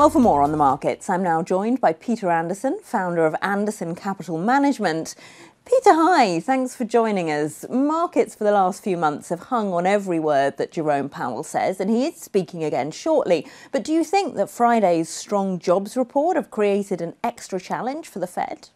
Well, for more on the markets, I'm now joined by Peter Andersen, founder of Andersen Capital Management. Peter, hi, thanks for joining us. Markets for the last few months have hung on every word that Jerome Powell says, and he is speaking again shortly. But do you think that Friday's strong jobs report have created an extra challenge for the Fed?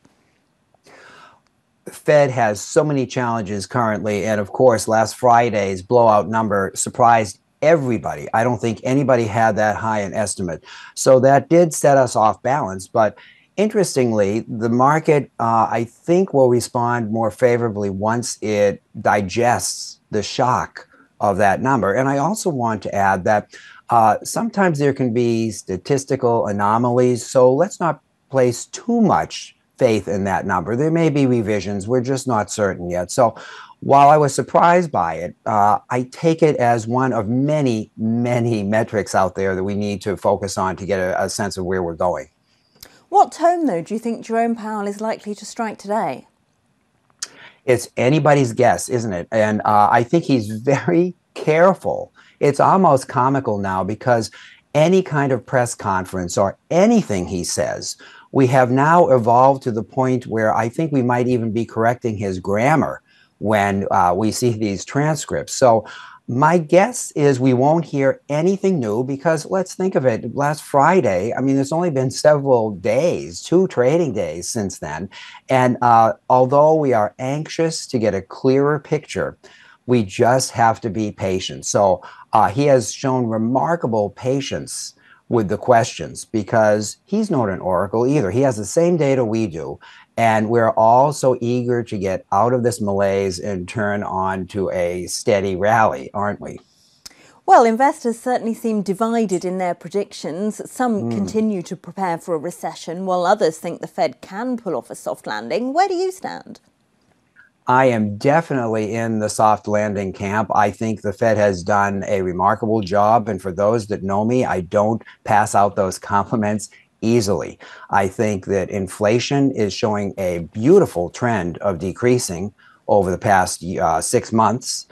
The Fed has so many challenges currently, and of course, last Friday's blowout number surprised everybody. I don't think anybody had that high an estimate. So that did set us off balance. But interestingly, the market, uh, I think, will respond more favorably once it digests the shock of that number. And I also want to add that uh, sometimes there can be statistical anomalies. So let's not place too much faith in that number. There may be revisions. We're just not certain yet. So while I was surprised by it, uh, I take it as one of many, many metrics out there that we need to focus on to get a, a sense of where we're going. What tone, though, do you think Jerome Powell is likely to strike today? It's anybody's guess, isn't it? And uh, I think he's very careful. It's almost comical now because any kind of press conference or anything he says, we have now evolved to the point where I think we might even be correcting his grammar when uh, we see these transcripts. So my guess is we won't hear anything new because let's think of it. Last Friday, I mean, there's only been several days, two trading days since then. And uh, although we are anxious to get a clearer picture, we just have to be patient. So uh, he has shown remarkable patience with the questions because he's not an oracle either. He has the same data we do. And we're all so eager to get out of this malaise and turn on to a steady rally, aren't we? Well, investors certainly seem divided in their predictions. Some mm. continue to prepare for a recession, while others think the Fed can pull off a soft landing. Where do you stand? I am definitely in the soft landing camp. I think the Fed has done a remarkable job. And for those that know me, I don't pass out those compliments easily. I think that inflation is showing a beautiful trend of decreasing over the past uh, six months.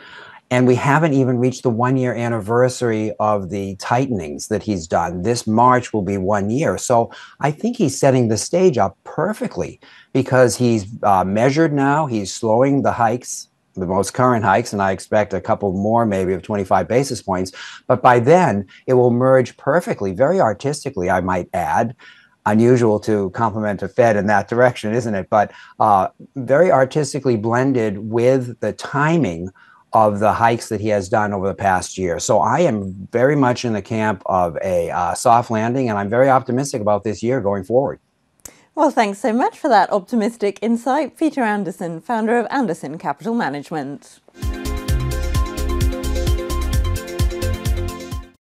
And we haven't even reached the one year anniversary of the tightenings that he's done. This March will be one year. So I think he's setting the stage up perfectly because he's uh, measured now. He's slowing the hikes the most current hikes, and I expect a couple more, maybe of 25 basis points. But by then, it will merge perfectly, very artistically, I might add. Unusual to compliment a Fed in that direction, isn't it? But uh, very artistically blended with the timing of the hikes that he has done over the past year. So I am very much in the camp of a uh, soft landing, and I'm very optimistic about this year going forward. Well, thanks so much for that optimistic insight, Peter Andersen, founder of Andersen Capital Management.